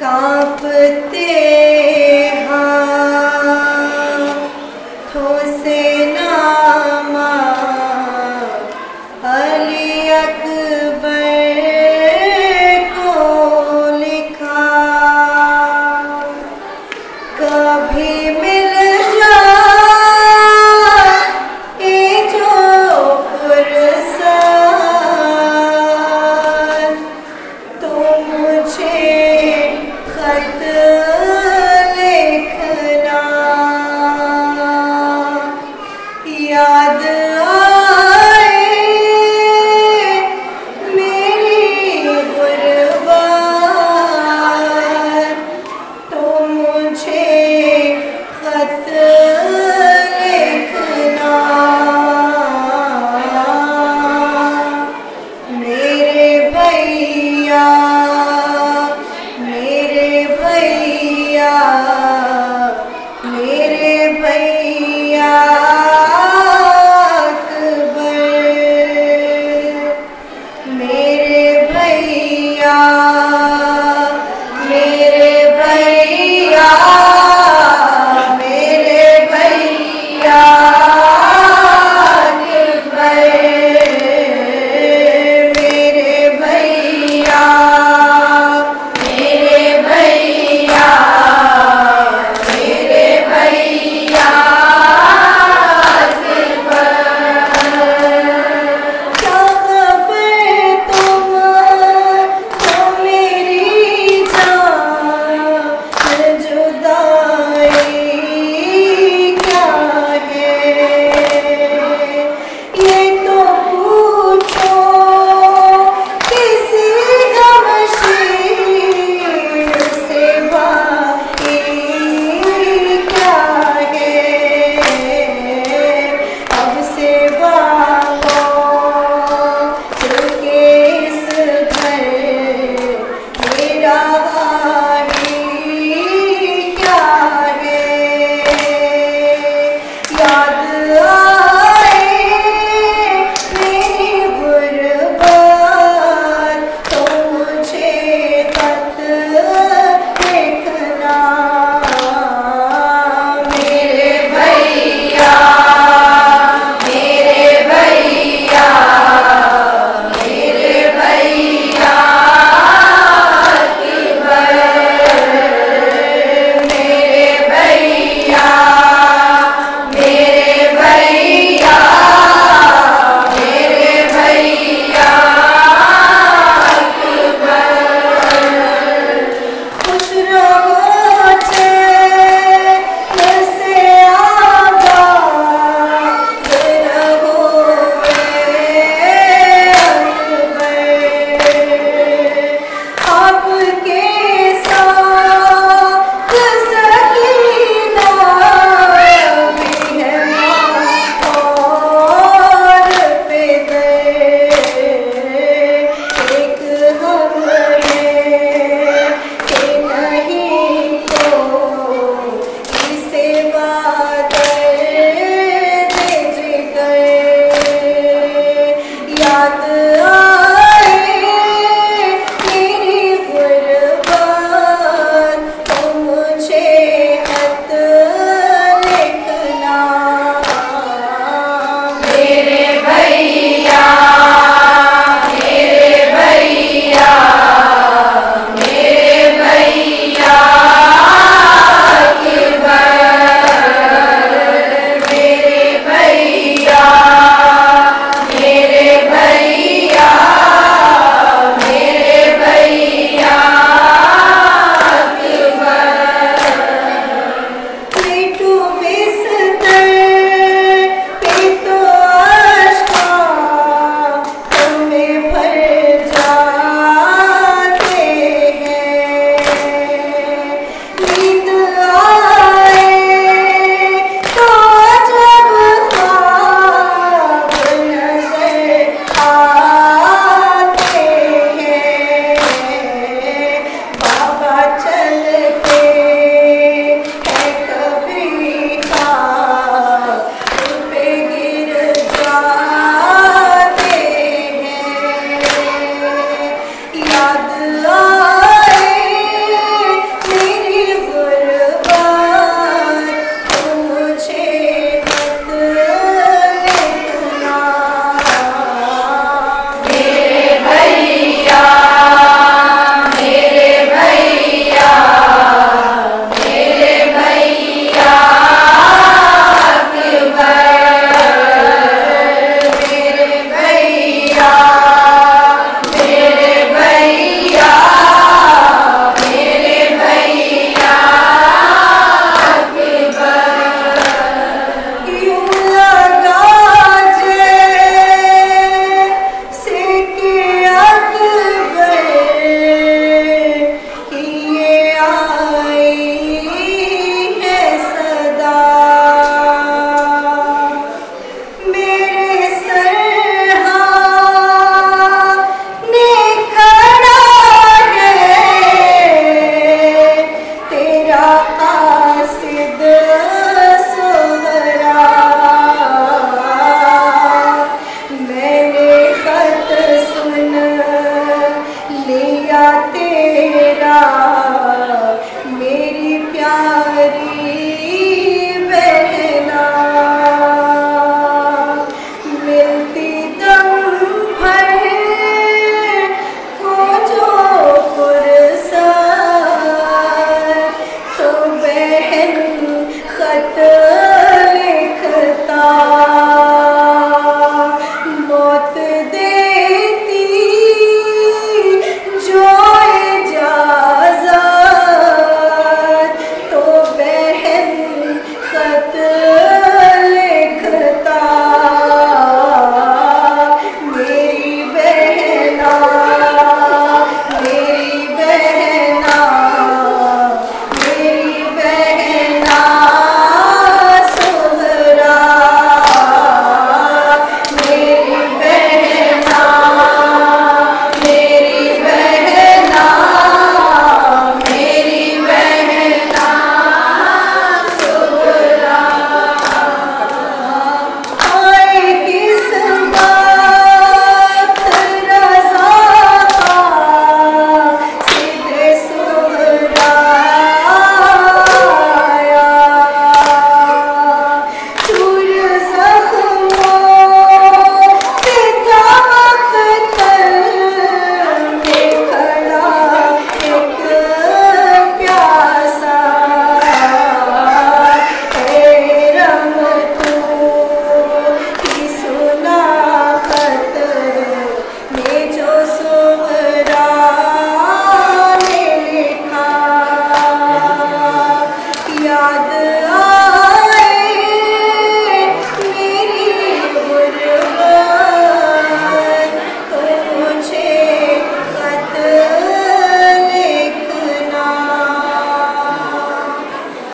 कांपते हाँ ठोसे Hallelujah.